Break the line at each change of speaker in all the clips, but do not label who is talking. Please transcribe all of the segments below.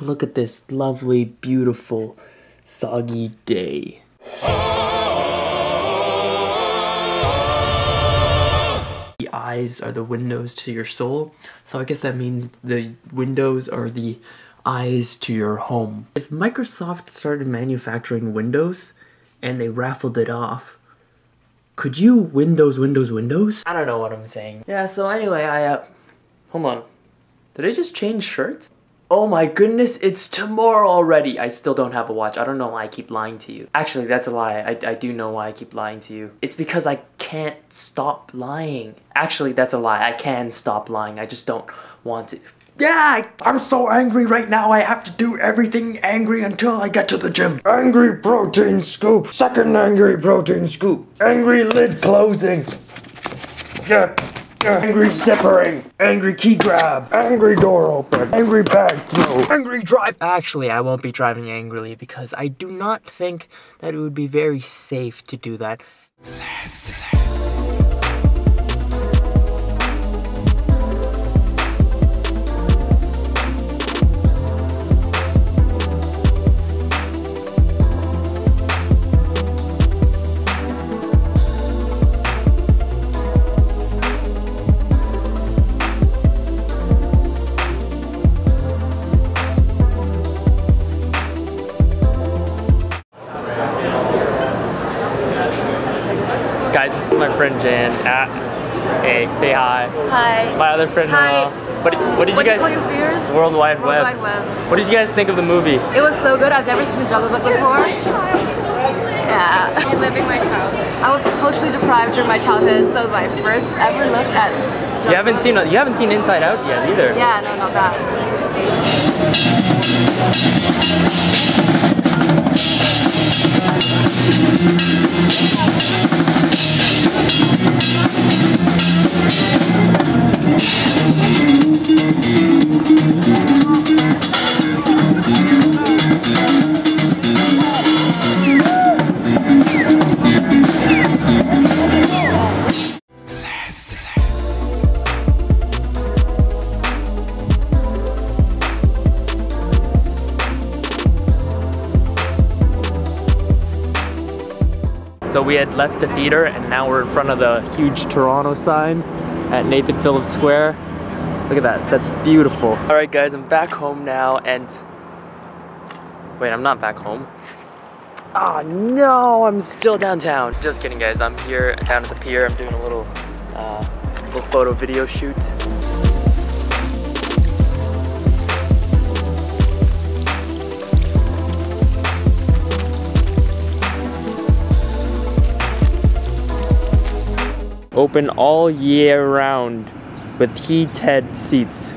Look at this lovely, beautiful, soggy day. The eyes are the windows to your soul, so I guess that means the windows are the eyes to your home. If Microsoft started manufacturing Windows and they raffled it off, could you Windows, Windows, Windows? I don't know what I'm saying. Yeah, so anyway, I, uh, hold on. Did I just change shirts? Oh my goodness, it's tomorrow already. I still don't have a watch. I don't know why I keep lying to you. Actually, that's a lie. I, I do know why I keep lying to you. It's because I can't stop lying. Actually, that's a lie. I can stop lying. I just don't want to. Yeah, I'm so angry right now. I have to do everything angry until I get to the gym. Angry protein scoop. Second angry protein scoop. Angry lid closing. Yeah. Angry zippering, angry key grab, angry door open, angry bag throw, angry drive. Actually, I won't be driving angrily because I do not think that it would be very safe to do that. Last, last. My friend Jan at Hey, say hi.
Hi.
My other friend
Hi.
Noel. What, what did
What
you
do you
guys
call your viewers?
World Wide
World
Web.
Wide Web.
What did you guys think of the movie?
It was so good. I've never seen a Jungle Book before. Yeah.
reliving my childhood.
I was culturally deprived during my childhood, so it was my first ever look at. Jungle
You haven't
Book.
seen you haven't seen Inside Out yet either.
Yeah, no, not that.
So we had left the theater and now we're in front of the huge Toronto sign at Nathan Phillips Square. Look at that, that's beautiful. All right guys, I'm back home now and, wait, I'm not back home. Oh no, I'm still downtown. Just kidding guys, I'm here down at the pier. I'm doing a little, uh, little photo video shoot. Open all year round with heated seats.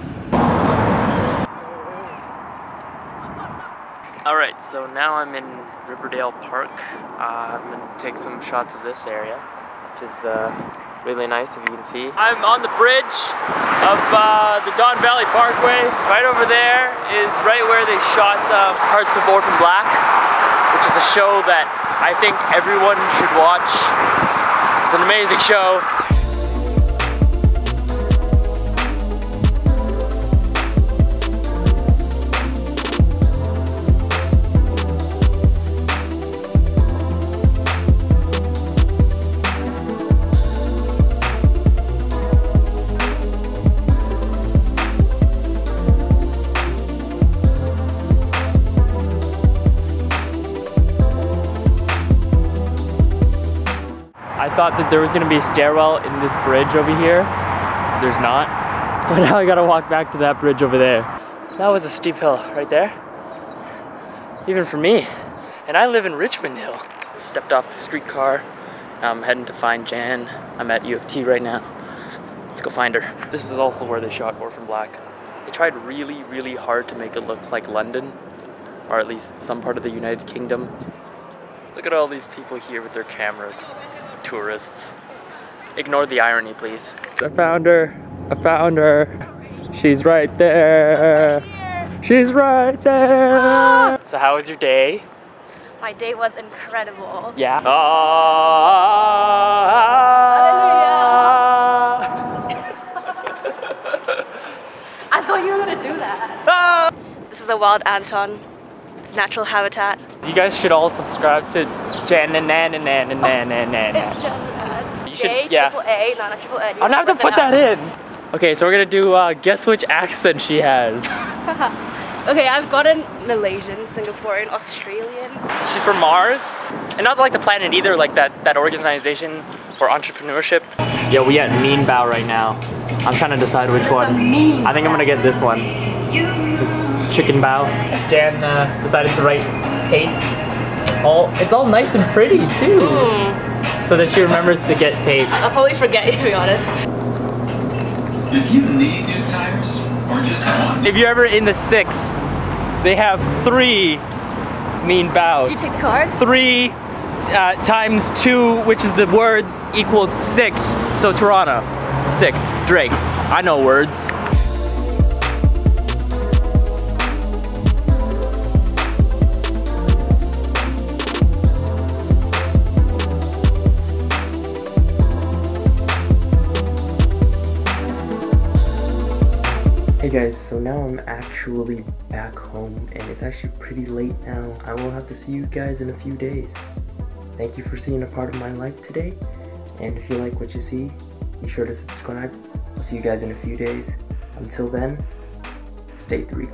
Alright, so now I'm in Riverdale Park. Uh, I'm gonna take some shots of this area, which is uh, really nice if you can see. I'm on the bridge of uh, the Don Valley Parkway. Right over there is right where they shot uh, parts of Orphan Black, which is a show that I think everyone should watch. It's an amazing show. Thought that there was gonna be a stairwell in this bridge over here. There's not. So now I gotta walk back to that bridge over there. That was a steep hill right there. Even for me. And I live in Richmond Hill. Stepped off the streetcar. I'm heading to find Jan. I'm at U of T right now. Let's go find her. This is also where they shot Orphan Black. They tried really, really hard to make it look like London, or at least some part of the United Kingdom. Look at all these people here with their cameras. Tourists. Ignore the irony, please. I found her. I found her. She's right there. She's right there. So how was your day?
My day was incredible.
Yeah. Ah.
I thought you were gonna do that. The This is a wild Anton. It's natural habitat.
You guys should all subscribe to Jan and Nan and Nan and Nan and Nan.
It's Jan
You should- yeah.
triple A, not a triple A.
I'm gonna have to put that in. Okay, so we're gonna do uh, guess which accent she has.
Okay, I've gotten Malaysian, Singaporean, Australian.
She's from Mars, and not like the planet either, like that that organization for entrepreneurship. Yeah, we at Mean Bao right now. I'm trying to decide which one. I think I'm gonna get this one. This chicken bao. Jan uh, decided to write tape. All it's all nice and pretty too, so that she remembers to get tape.
I'll probably forget to be honest.
If you need new tires, or just want
If you're ever in the six, they have three Mean Bao.
Did you take the card?
three uh, times two, which is the words, equals six. So Toronto, six. Drake, I know words. Guys, so now I'm actually back home and it's actually pretty late now. I will have to see you guys in a few days. Thank you for seeing a part of my life today. And if you like what you see, be sure to subscribe. I'll see you guys in a few days. Until then, stay three